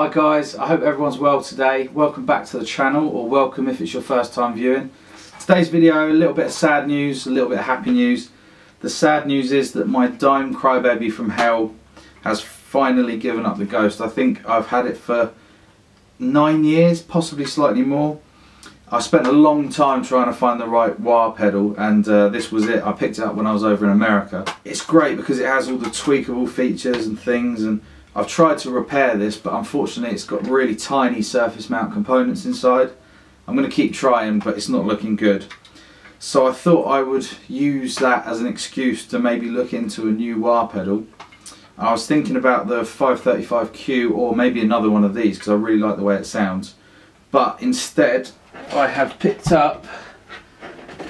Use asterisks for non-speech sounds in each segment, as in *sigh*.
Hi guys, I hope everyone's well today. Welcome back to the channel, or welcome if it's your first time viewing. Today's video, a little bit of sad news, a little bit of happy news. The sad news is that my Dime Crybaby from Hell has finally given up the ghost. I think I've had it for nine years, possibly slightly more. I spent a long time trying to find the right wah pedal and uh, this was it. I picked it up when I was over in America. It's great because it has all the tweakable features and things and I've tried to repair this but unfortunately it's got really tiny surface mount components inside. I'm going to keep trying but it's not looking good. So I thought I would use that as an excuse to maybe look into a new wah pedal. I was thinking about the 535Q or maybe another one of these because I really like the way it sounds. But instead I have picked up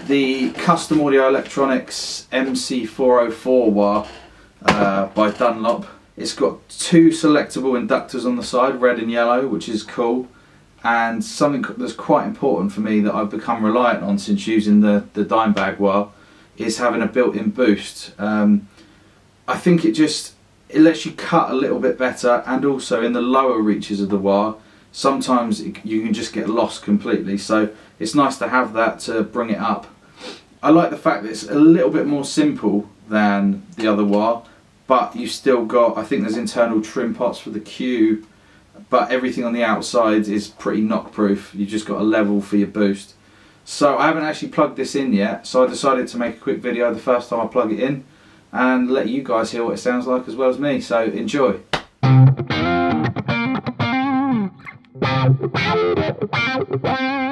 the Custom Audio Electronics MC404 wah uh, by Dunlop. It's got two selectable inductors on the side, red and yellow, which is cool. And something that's quite important for me that I've become reliant on since using the, the Dimebag wah is having a built-in boost. Um, I think it just it lets you cut a little bit better and also in the lower reaches of the wire sometimes you can just get lost completely so it's nice to have that to bring it up. I like the fact that it's a little bit more simple than the other wah but you've still got, I think there's internal trim pots for the Q but everything on the outside is pretty knock proof. You've just got a level for your boost. So I haven't actually plugged this in yet so I decided to make a quick video the first time I plug it in and let you guys hear what it sounds like as well as me so enjoy. *laughs*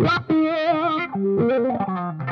Wahoo!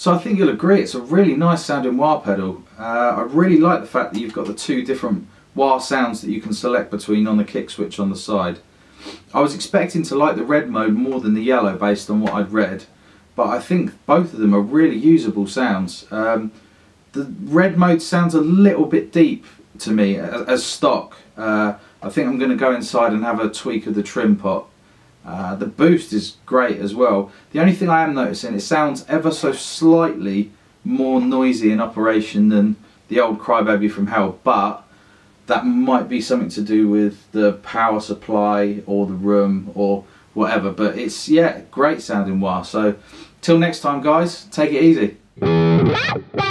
So I think you'll agree it's a really nice sounding wah pedal. Uh, I really like the fact that you've got the two different wah sounds that you can select between on the kick switch on the side. I was expecting to like the red mode more than the yellow based on what I'd read, but I think both of them are really usable sounds. Um, the red mode sounds a little bit deep to me as, as stock. Uh, I think I'm going to go inside and have a tweak of the trim pot uh, the boost is great as well. The only thing I am noticing, it sounds ever so slightly more noisy in operation than the old Crybaby from Hell, but that might be something to do with the power supply or the room or whatever. But it's, yeah, great sounding wah. So, till next time guys, take it easy.